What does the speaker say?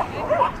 Oh,